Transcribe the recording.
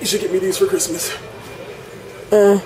You should get me these for Christmas. Uh.